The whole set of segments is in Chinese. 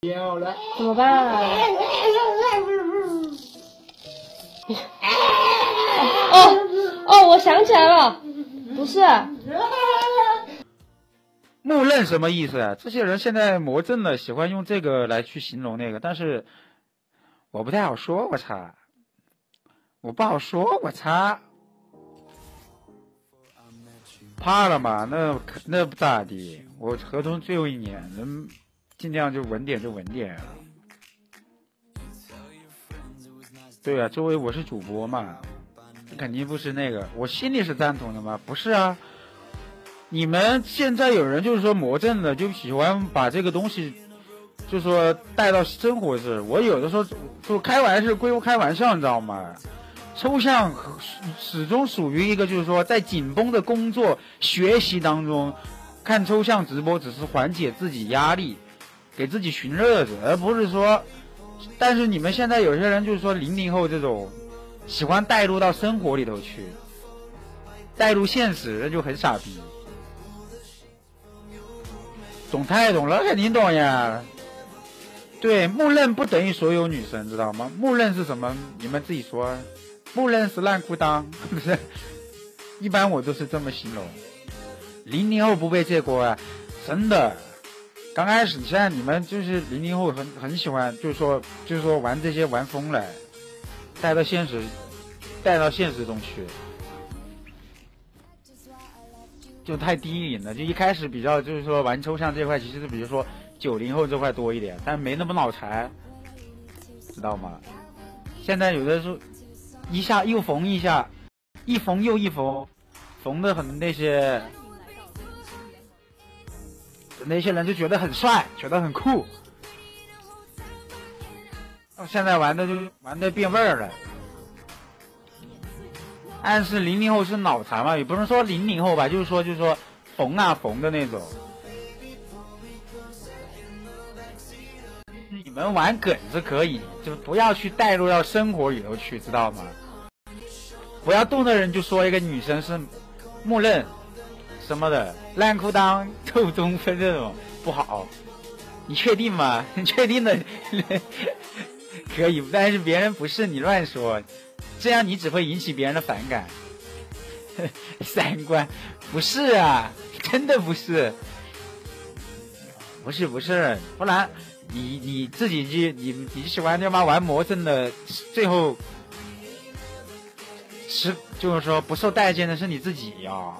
怎么办啊？哦 哦，我想起来了，不是，木愣什么意思啊？这些人现在魔怔了，喜欢用这个来去形容那个，但是我不太好说，我擦，我不好说，我擦，怕了嘛？那那不咋地，我合同最后一年，能尽量就稳点就稳点啊。对啊，作为我是主播嘛，肯定不是那个，我心里是赞同的嘛，不是啊？你们现在有人就是说魔怔的，就喜欢把这个东西，就说带到生活是。我有的时候就开玩笑归开玩笑，你知道吗？抽象始终属于一个就是说在紧绷的工作学习当中，看抽象直播只是缓解自己压力，给自己寻乐子，而不是说。但是你们现在有些人就是说零零后这种，喜欢带入到生活里头去，带入现实，那就很傻逼。懂太懂了，肯定懂呀。对，木愣不等于所有女生，知道吗？木愣是什么？你们自己说。木愣是烂裤裆，不是？一般我都是这么形容。零零后不背这锅啊，真的。刚开始，现在你们就是零零后，很很喜欢，就是说，就是说玩这些玩疯了，带到现实，带到现实中去，就太低龄了。就一开始比较，就是说玩抽象这块，其实是比如说九零后这块多一点，但没那么脑残，知道吗？现在有的时候一下又缝一下，一缝又一缝，缝的很那些。那些人就觉得很帅，觉得很酷。到现在玩的就玩的变味儿了。暗示零零后是脑残嘛？也不能说零零后吧，就是说就是说缝啊缝的那种。你们玩梗是可以，就不要去带入到生活里头去，知道吗？不要动的人就说一个女生是默认。什么的烂裤裆、臭中分这种不好，你确定吗？你确定的 可以，但是别人不是你乱说，这样你只会引起别人的反感。三观不是啊，真的不是，不是不是，不然你你自己去你你喜欢他妈玩魔怔的，最后是就是说不受待见的是你自己呀。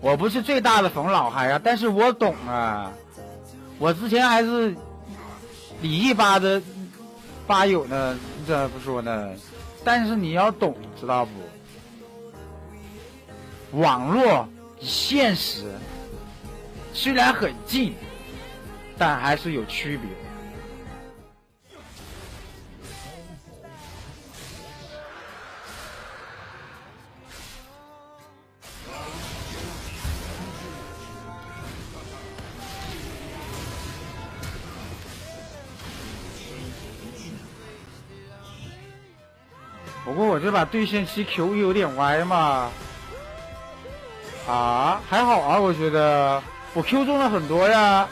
我不是最大的冯老汉呀，但是我懂啊。我之前还是李一吧的吧友呢，这不说呢。但是你要懂，知道不？网络现实虽然很近，但还是有区别。不过我这把对线期 Q 有点歪嘛，啊，还好啊，我觉得我 Q 中了很多呀。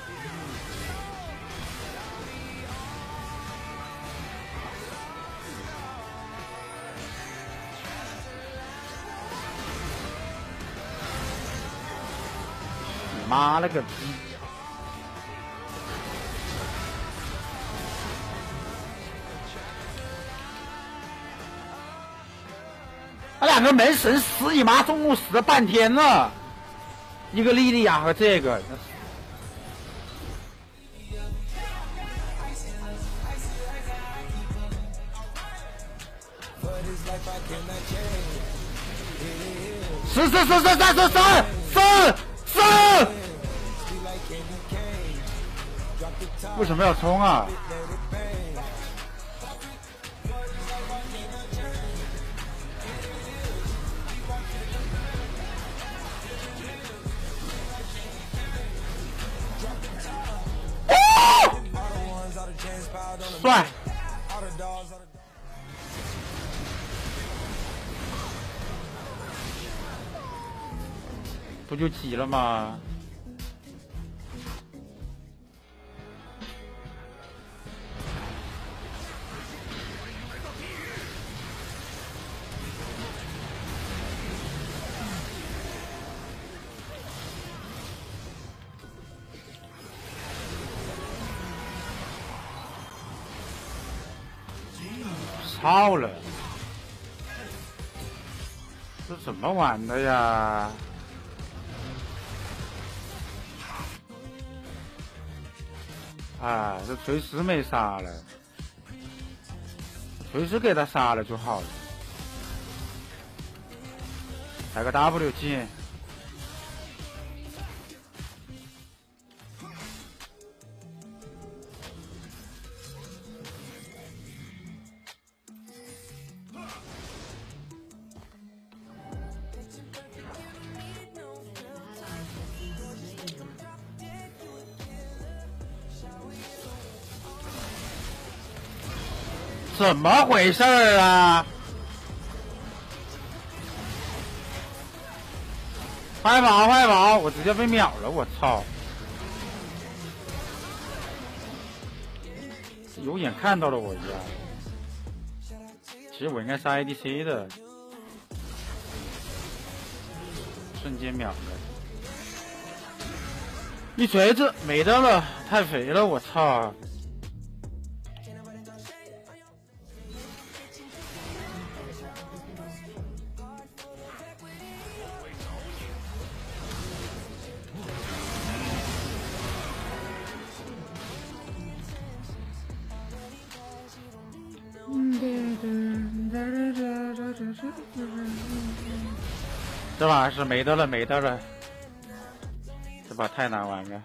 妈了个逼！那两个门神死你妈！中路死了半天了，一个莉莉娅和这个，死死死死死死死死！为什么要冲啊？帅，不就急了吗？操了！这怎么玩的呀？啊，这锤石没杀了，锤石给他杀了就好了。来个 W 技。怎么回事儿啊？快跑快跑！我直接被秒了，我操！有眼看到了我一下，其实我应该杀 ADC 的，瞬间秒了，一锤子没得了，太肥了，我操！这把是没得了，没得了，这把太难玩了。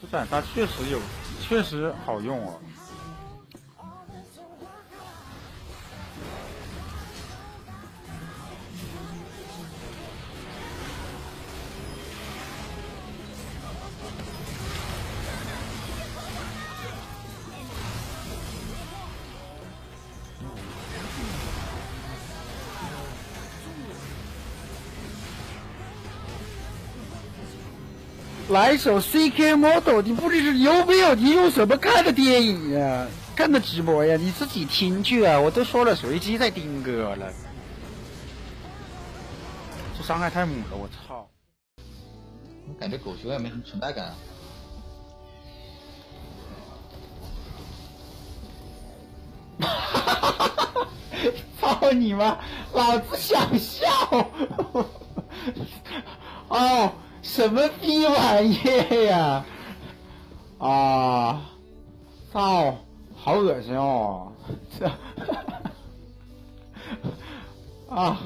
这斩杀确实有，确实好用哦。来一首 CK Model，你不知是有没有？你用什么看的电影啊？看的直播呀？你自己听去啊！我都说了随机在听歌了，这伤害太猛了，我操！感觉狗熊也没什么存在感。哈哈哈哈哈！操你妈！老子想笑！哦。什么逼玩意呀！啊，操，好恶心哦！这，啊。